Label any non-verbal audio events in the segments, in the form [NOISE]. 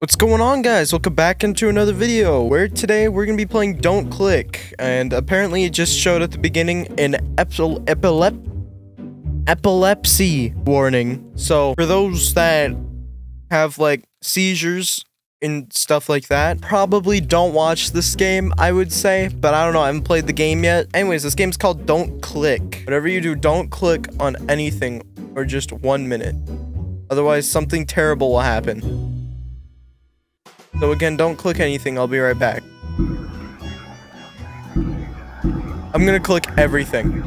What's going on guys? Welcome back into another video where today we're going to be playing Don't Click and apparently it just showed at the beginning an epil epilep epilepsy warning. So for those that have like seizures and stuff like that, probably don't watch this game I would say, but I don't know, I haven't played the game yet. Anyways, this game's called Don't Click. Whatever you do, don't click on anything for just one minute. Otherwise something terrible will happen. So again, don't click anything. I'll be right back. I'm gonna click everything.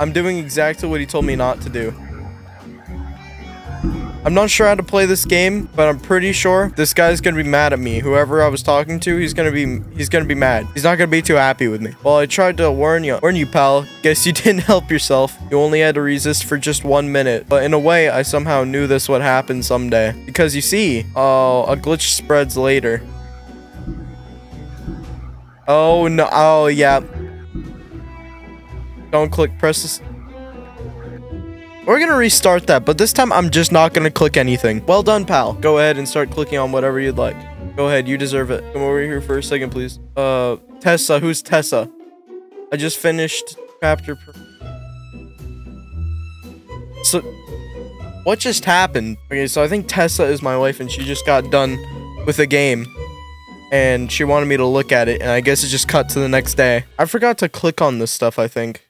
I'm doing exactly what he told me not to do. I'm not sure how to play this game, but I'm pretty sure this guy's gonna be mad at me. Whoever I was talking to, he's gonna be he's gonna be mad. He's not gonna be too happy with me. Well, I tried to warn you, warn you, pal. Guess you [LAUGHS] didn't help yourself. You only had to resist for just one minute. But in a way, I somehow knew this would happen someday. Because you see, oh, a glitch spreads later. Oh no! Oh yeah. Don't click. Press this. We're gonna restart that, but this time I'm just not gonna click anything. Well done, pal. Go ahead and start clicking on whatever you'd like. Go ahead, you deserve it. Come over here for a second, please. Uh, Tessa, who's Tessa? I just finished chapter. So, what just happened? Okay, so I think Tessa is my wife, and she just got done with a game. And she wanted me to look at it, and I guess it just cut to the next day. I forgot to click on this stuff, I think.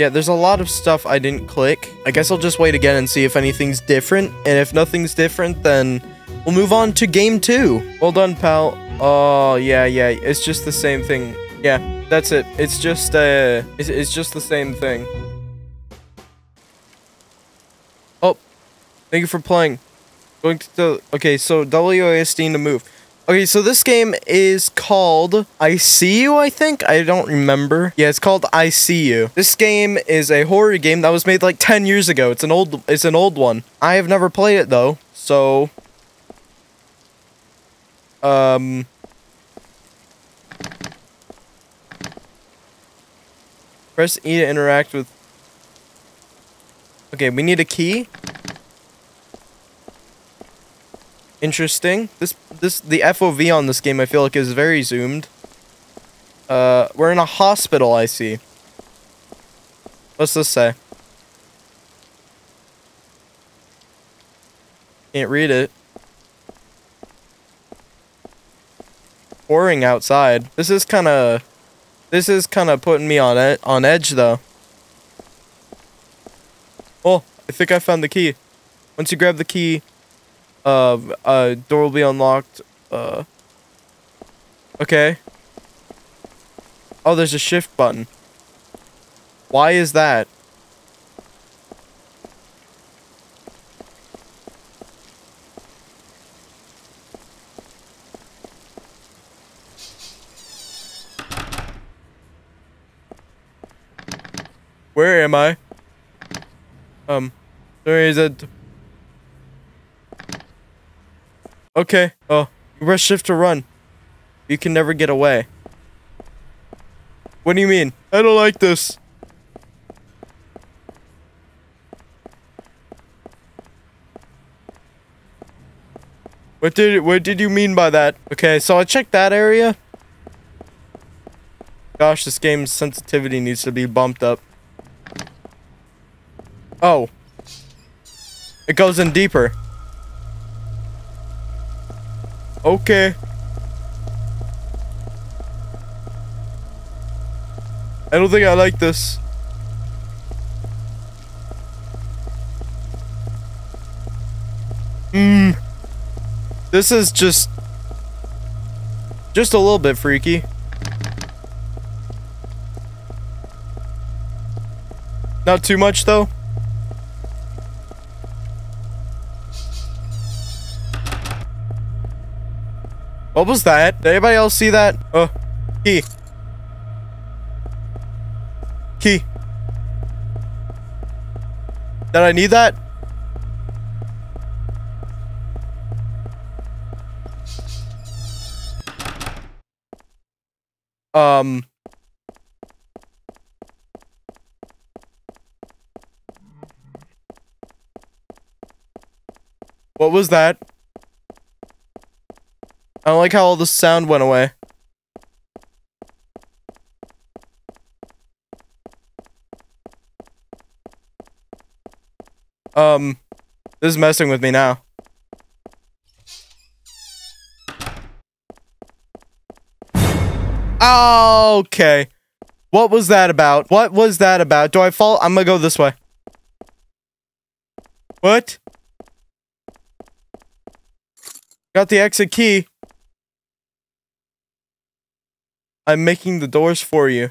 Yeah, there's a lot of stuff I didn't click. I guess I'll just wait again and see if anything's different. And if nothing's different, then we'll move on to game two. Well done, pal. Oh, yeah, yeah. It's just the same thing. Yeah, that's it. It's just, uh, it's, it's just the same thing. Oh, thank you for playing. Going to okay, so WASD to move. Okay, so this game is called I See You, I think? I don't remember. Yeah, it's called I See You. This game is a horror game that was made like 10 years ago. It's an old it's an old one. I have never played it though. So um Press E to interact with Okay, we need a key. Interesting. This this the FOV on this game I feel like is very zoomed. Uh, we're in a hospital, I see. What's this say? Can't read it. Pouring outside. This is kind of this is kind of putting me on it on edge though. Oh, I think I found the key. Once you grab the key, uh, uh, door will be unlocked. Uh, okay. Oh, there's a shift button. Why is that? Where am I? Um, there is a... Okay. Oh, you press shift to run. You can never get away. What do you mean? I don't like this. What did what did you mean by that? Okay, so I checked that area. Gosh, this game's sensitivity needs to be bumped up. Oh. It goes in deeper. Okay. I don't think I like this. Hmm. This is just... Just a little bit freaky. Not too much, though. What was that? Did anybody else see that? Oh, key. Key. Did I need that? Um. What was that? I don't like how all the sound went away. Um, this is messing with me now. Okay. What was that about? What was that about? Do I fall? I'm gonna go this way. What? Got the exit key. I'm making the doors for you.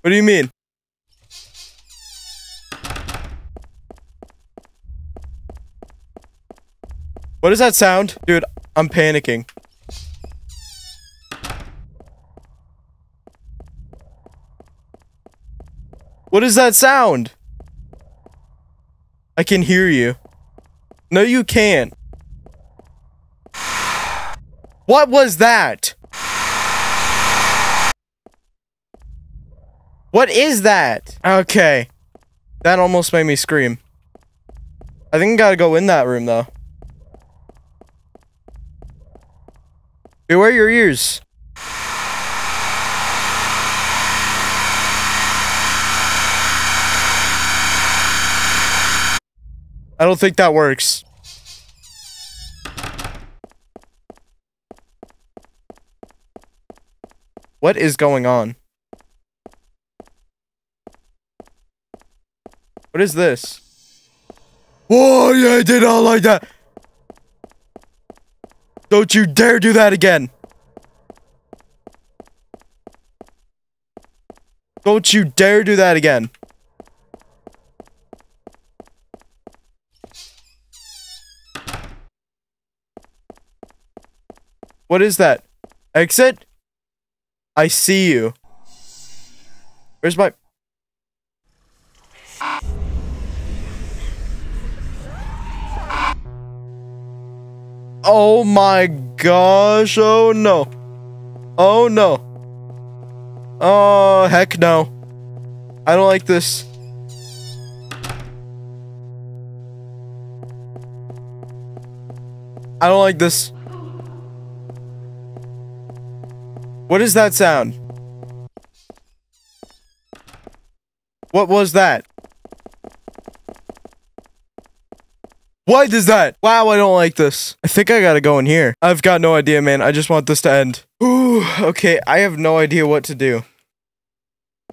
What do you mean? What does that sound? Dude, I'm panicking. What is that sound? I can hear you. No, you can't. What was that? What is that? Okay. That almost made me scream. I think I gotta go in that room, though. Beware your ears. I don't think that works. What is going on? What is this? Whoa, yeah, I did not like that. Don't you dare do that again. Don't you dare do that again. What is that? Exit? I see you. Where's my... Oh my gosh, oh no. Oh no. Oh, heck no. I don't like this. I don't like this. What is that sound? What was that? What is that? Wow, I don't like this. I think I gotta go in here. I've got no idea, man. I just want this to end. Ooh, okay, I have no idea what to do.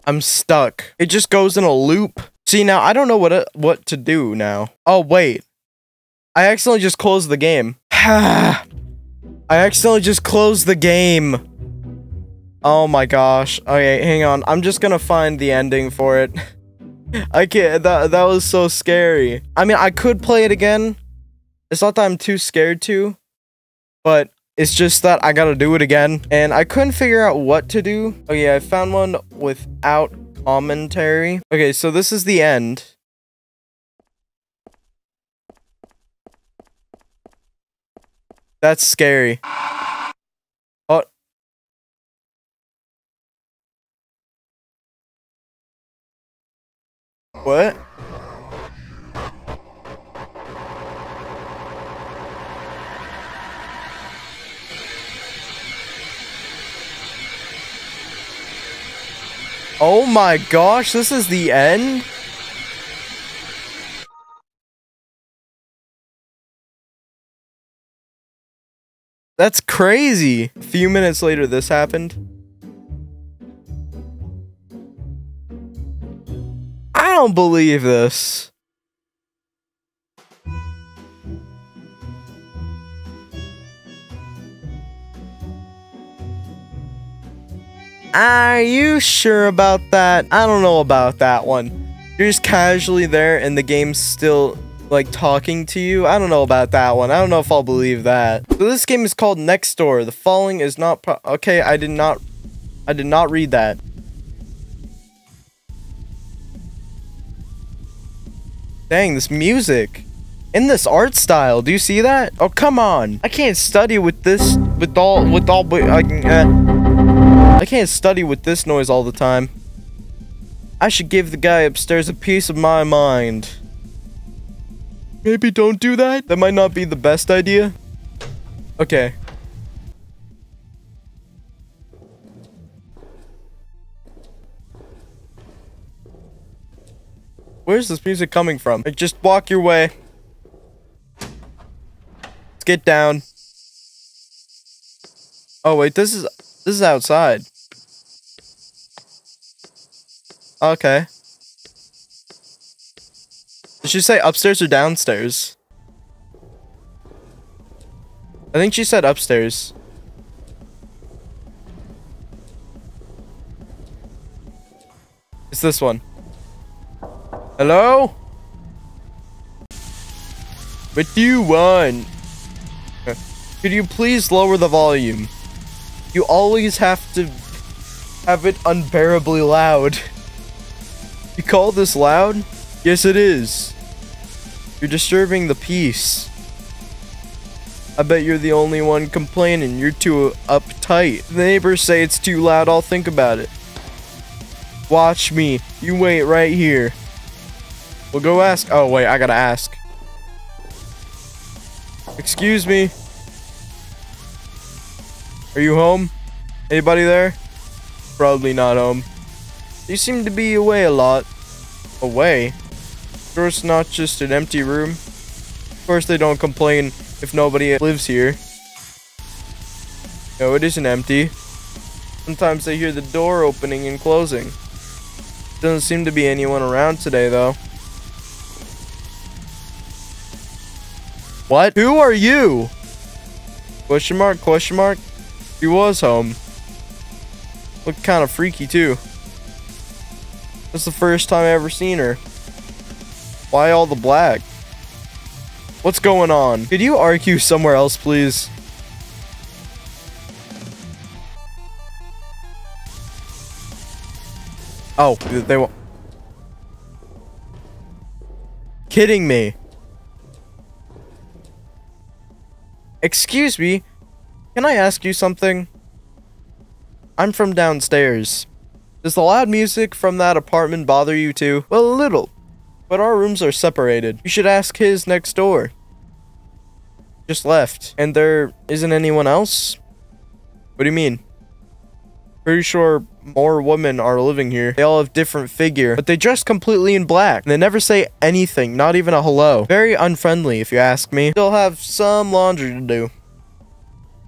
I'm stuck. It just goes in a loop. See, now I don't know what uh, what to do now. Oh, wait. I accidentally just closed the game. [SIGHS] I accidentally just closed the game. Oh my gosh. Okay, hang on. I'm just gonna find the ending for it. [LAUGHS] I can't. That, that was so scary. I mean, I could play it again. It's not that I'm too scared to. But it's just that I gotta do it again. And I couldn't figure out what to do. Oh yeah, I found one without commentary. Okay, so this is the end. That's scary. What? Oh my gosh, this is the end? That's crazy. A few minutes later, this happened. Don't believe this. Are you sure about that? I don't know about that one. You're just casually there and the game's still like talking to you. I don't know about that one. I don't know if I'll believe that. So this game is called Next Door. The falling is not okay. I did not I did not read that. Dang, this music. In this art style, do you see that? Oh, come on. I can't study with this, with all, with all, I, uh, I can't study with this noise all the time. I should give the guy upstairs a piece of my mind. Maybe don't do that. That might not be the best idea. Okay. Where's this music coming from? Like, just walk your way. Let's get down. Oh wait, this is this is outside. Okay. Did she say upstairs or downstairs? I think she said upstairs. It's this one. Hello? What do you want? Could you please lower the volume? You always have to have it unbearably loud. [LAUGHS] You call this loud? Yes, it is. You're disturbing the peace. I bet you're the only one complaining. You're too uptight. The neighbors say it's too loud. I'll think about it. Watch me. You wait right here. We'll go ask. Oh, wait. I gotta ask. Excuse me. Are you home? Anybody there? Probably not home. You seem to be away a lot. Away? Sure it's not just an empty room. Of course they don't complain if nobody lives here. No, it isn't empty. Sometimes they hear the door opening and closing. Doesn't seem to be anyone around today, though. What? Who are you? Question mark, question mark? He was home. Looked kind of freaky too. That's the first time I ever seen her. Why all the black? What's going on? Could you argue somewhere else, please? Oh, they won't. Kidding me. Excuse me, can I ask you something? I'm from downstairs. Does the loud music from that apartment bother you too? Well, a little. But our rooms are separated. You should ask his next door. Just left. And there isn't anyone else? What do you mean? Pretty sure more women are living here. They all have different figure, but they dress completely in black. They never say anything, not even a hello. Very unfriendly, if you ask me. Still have some laundry to do.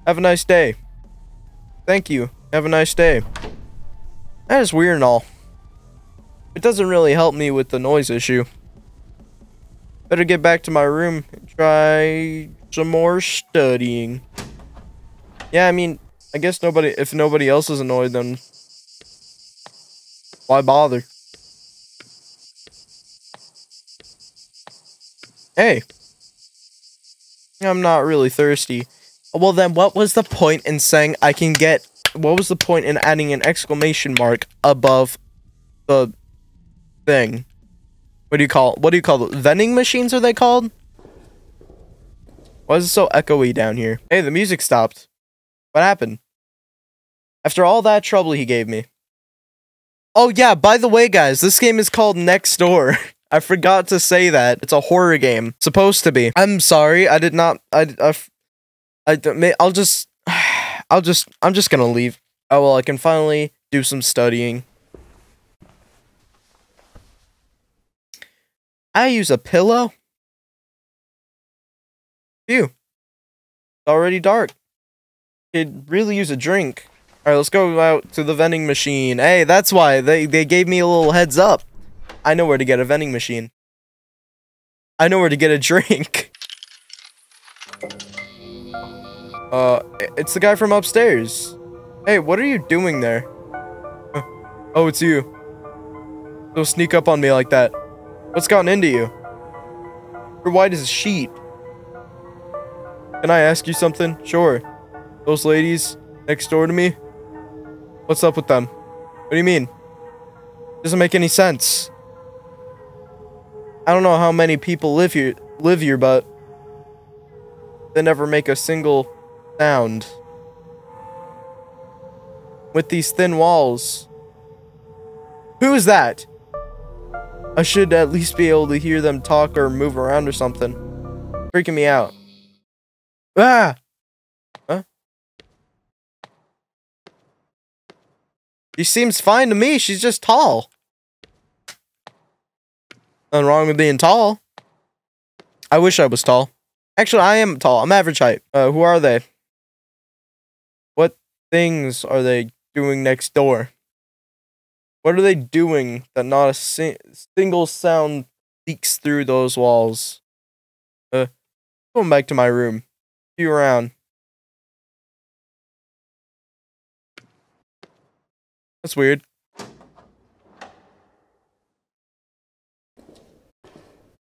Have a nice day. Thank you. Have a nice day. That is weird and all. It doesn't really help me with the noise issue. Better get back to my room and try some more studying. Yeah, I mean, I guess nobody, if nobody else is annoyed, then why bother? Hey. I'm not really thirsty. Well, then what was the point in saying I can get... What was the point in adding an exclamation mark above the thing? What do you call... What do you call it? Vending machines are they called? Why is it so echoey down here? Hey, the music stopped. What happened? After all that trouble he gave me. Oh yeah, by the way, guys, this game is called Next Door. [LAUGHS] I forgot to say that. It's a horror game. Supposed to be. I'm sorry. I did not... I, I I I'll just [SIGHS] I'll just I'm just gonna leave. Oh well, I can finally do some studying. I use a pillow. Phew. It's already dark. Could really use a drink. Alright, let's go out to the vending machine. Hey, that's why they, they gave me a little heads up. I know where to get a vending machine. I know where to get a drink. [LAUGHS] Uh, it's the guy from upstairs. Hey, what are you doing there? [LAUGHS] Oh, it's you. Don't sneak up on me like that. What's gotten into you? You're white as a sheet. Can I ask you something? Sure. Those ladies next door to me? What's up with them? What do you mean? Doesn't make any sense. I don't know how many people live here live here, but they never make a single sound. With these thin walls. Who is that? I should at least be able to hear them talk or move around or something. freaking me out. Ah! She seems fine to me. She's just tall. Nothing wrong with being tall. I wish I was tall. Actually, I am tall. I'm average height. Uh, who are they? What things are they doing next door? What are they doing that not a si single sound leaks through those walls? Uh, going back to my room. See you around. That's weird.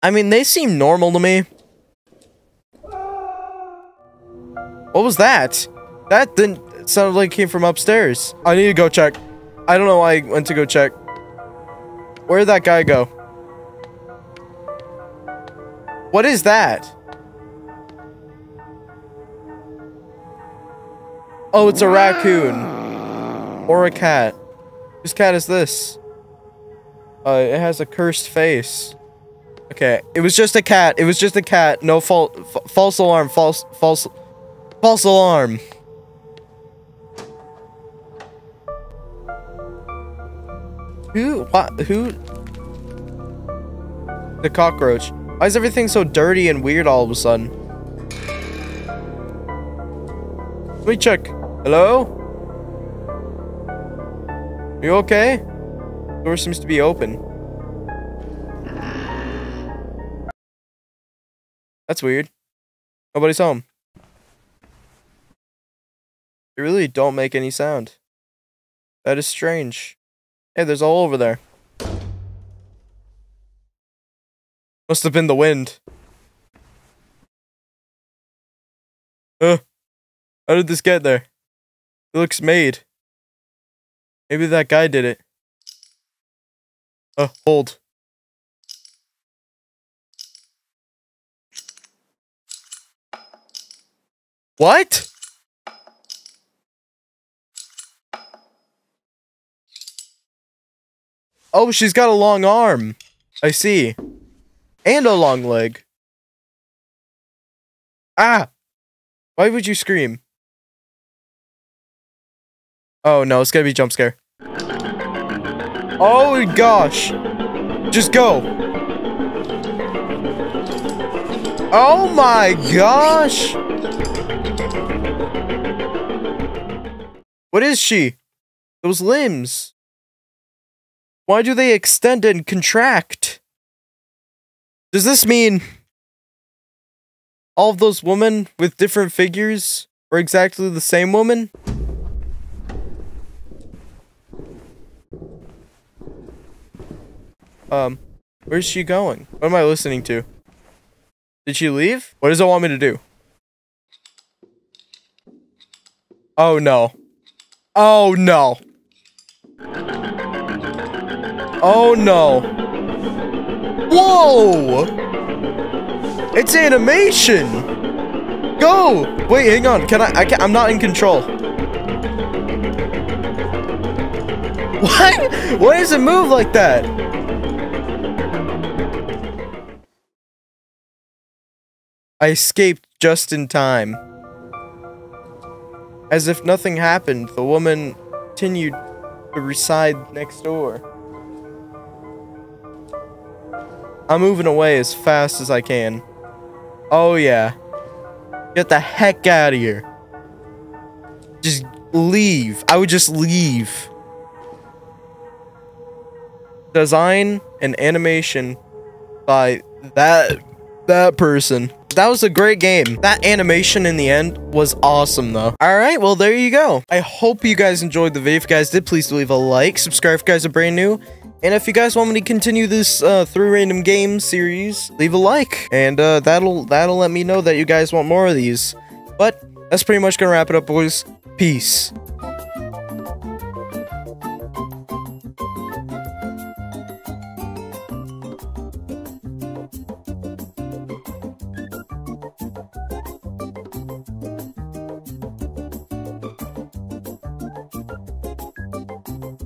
I mean, they seem normal to me. What was that? That didn't sound like it came from upstairs. I need to go check. I don't know why I went to go check. Where'd that guy go? What is that? Oh, it's a raccoon. Or a cat. Whose cat is this? Uh, it has a cursed face. Okay, it was just a cat. It was just a cat. No fault. False alarm. False. False. False alarm. Who? What? Who? The cockroach. Why is everything so dirty and weird all of a sudden? Let me check. Hello? You okay? door seems to be open. That's weird. Nobody's home. They really don't make any sound. That is strange. Hey, there's all over there. Must have been the wind. Uh, how did this get there? It looks made. Maybe that guy did it. Uh, hold. What? Oh, she's got a long arm. I see. And a long leg. Ah! Why would you scream? Oh no, it's gonna be jump scare. Oh gosh! Just go! Oh my gosh! What is she? Those limbs. Why do they extend and contract? Does this mean all of those women with different figures are exactly the same woman? Um, where's she going? What am I listening to? Did she leave? What does it want me to do? Oh no. Oh no. Oh no. Whoa! It's animation! Go! Wait, hang on. Can I, I can, I'm not in control. What? Why does it move like that? I escaped just in time. As if nothing happened, the woman continued to reside next door. I'm moving away as fast as I can. Oh yeah. Get the heck out of here. Just leave. I would just leave. Design and animation by that that person. That was a great game. That animation in the end was awesome though. All right, well there you go. I hope you guys enjoyed the video. If you guys did, please leave a like. Subscribe if you guys are brand new. And if you guys want me to continue this uh, three random games series, leave a like, and uh, that'll that'll let me know that you guys want more of these. But that's pretty much gonna wrap it up, boys. Peace.